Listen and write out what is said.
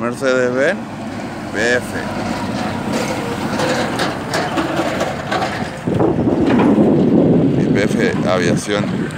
Mercedes-Benz BF. Y BF Aviación.